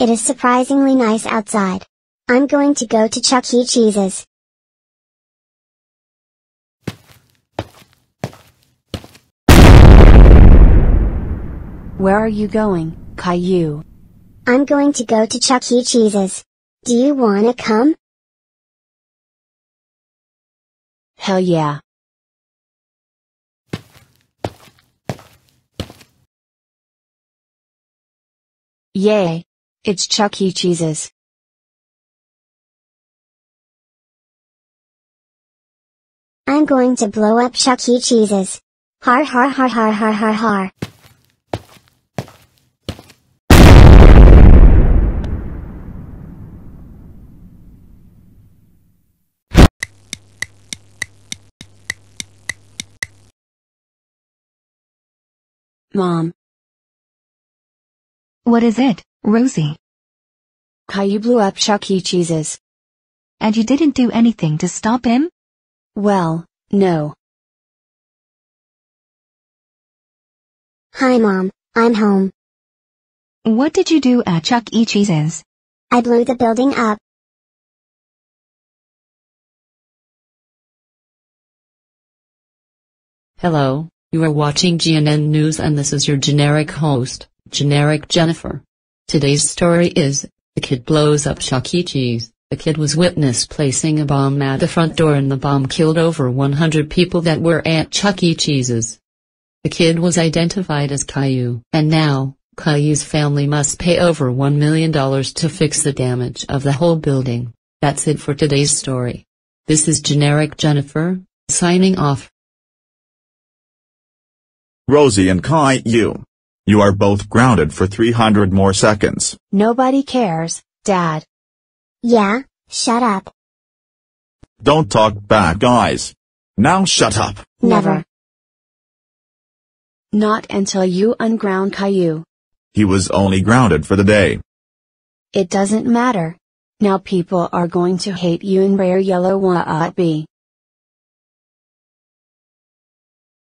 It is surprisingly nice outside. I'm going to go to Chuck E. Cheese's. Where are you going, Caillou? I'm going to go to Chuck E. Cheese's. Do you wanna come? Hell yeah. Yay! It's Chuck E. Cheese's. I'm going to blow up Chuck E. Cheese's. Har har har har har har har. Mom, What is it, Rosie? Caillou blew up Chuck E. Cheese's. And you didn't do anything to stop him? Well, no. Hi mom, I'm home. What did you do at Chuck E. Cheese's? I blew the building up. Hello, you are watching GNN News and this is your generic host, Generic Jennifer. Today's story is, the kid blows up Chuck E. Cheese. The kid was witnessed placing a bomb at the front door and the bomb killed over 100 people that were at Chuck E. Cheese's. The kid was identified as Caillou. And now, Caillou's family must pay over $1 million to fix the damage of the whole building. That's it for today's story. This is Generic Jennifer, signing off. Rosie and Caillou. You are both grounded for 300 more seconds. Nobody cares, Dad. Yeah, shut up. Don't talk back guys. Now shut up. Never. Not until you unground Caillou. He was only grounded for the day. It doesn't matter. Now people are going to hate you and rare yellow be.